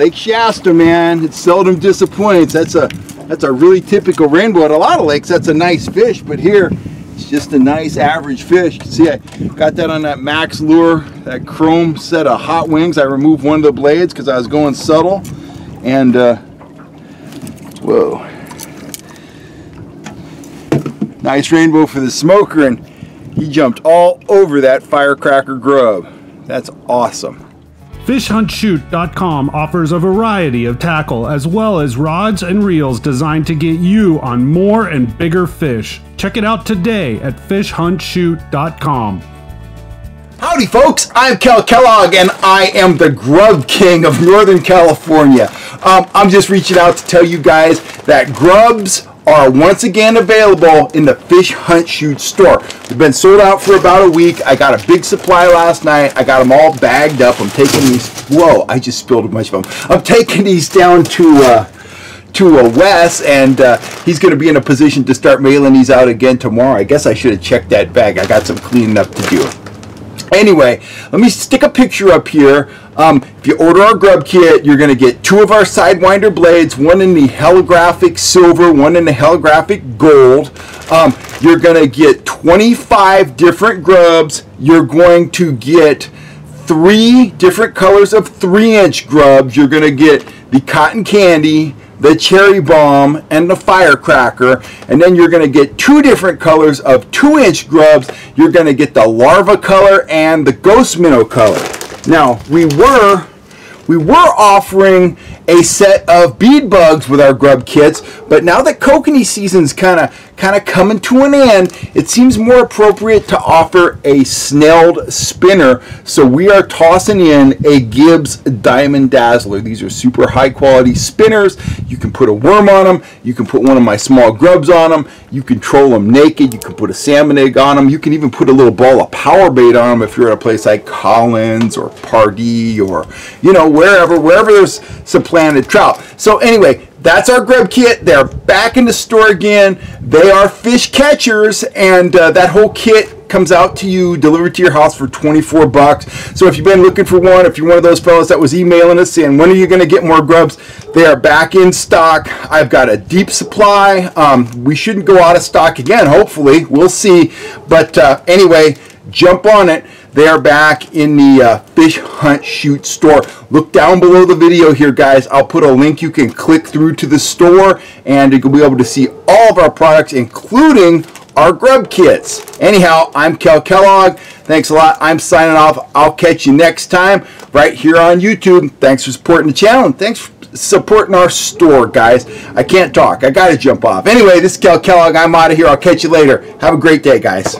Lake Shasta, man, it seldom disappoints. That's a that's a really typical rainbow. At a lot of lakes, that's a nice fish, but here, it's just a nice average fish. See, I got that on that Mack's Lure, that chrome set of hot wings. I removed one of the blades because I was going subtle, and uh, whoa, nice rainbow for the smoker, and he jumped all over that firecracker grub. That's awesome. FishHuntShoot.com offers a variety of tackle as well as rods and reels designed to get you on more and bigger fish. Check it out today at FishHuntShoot.com. Howdy, folks. I'm Cal Kellogg, and I am the Grub King of Northern California. Um, I'm just reaching out to tell you guys that grubs are once again available in the Fish Hunt Shoot store. They've been sold out for about a week. I got a big supply last night. I got them all bagged up. I'm taking these. Whoa! I just spilled a bunch of them. I'm taking these down to. Uh, to a Wes, and uh, he's going to be in a position to start mailing these out again tomorrow. I guess I should have checked that bag. I got some cleaning up to do. Anyway, let me stick a picture up here. Um, if you order our grub kit, you're going to get two of our Sidewinder blades, one in the holographic silver, one in the holographic gold. Um, you're going to get 25 different grubs. You're going to get three different colors of three inch grubs. You're going to get the cotton candy, the cherry bomb, and the firecracker. And then you're going to get two different colors of two inch grubs. You're going to get the larva color and the ghost minnow color. Now, we were we were offering a set of bead bugs with our grub kits, but now that kokanee season's kind of kind of coming to an end, it seems more appropriate to offer a snelled spinner. So we are tossing in a Gibbs Diamond Dazzler. These are super high quality spinners. You can put a worm on them. You can put one of my small grubs on them. You can troll them naked. You can put a salmon egg on them. You can even put a little ball of power bait on them if you're at a place like Collins or Pardee or, you know, wherever, wherever there's supplanted trout. So anyway, that's our grub kit. They're back in the store again. They are fish catchers, and uh, that whole kit comes out to you, delivered to your house for 24 bucks. So if you've been looking for one, if you're one of those fellows that was emailing us saying, when are you going to get more grubs? They are back in stock. I've got a deep supply. Um, we shouldn't go out of stock again, hopefully. We'll see. But uh, anyway, jump on it. They are back in the uh, Fish Hunt Shoot store. Look down below the video here, guys. I'll put a link you can click through to the store and you'll be able to see all of our products, including our grub kits. Anyhow, I'm Cal Kellogg. Thanks a lot. I'm signing off. I'll catch you next time right here on YouTube. Thanks for supporting the channel and thanks for supporting our store, guys. I can't talk. I got to jump off. Anyway, this is Cal Kellogg. I'm out of here. I'll catch you later. Have a great day, guys.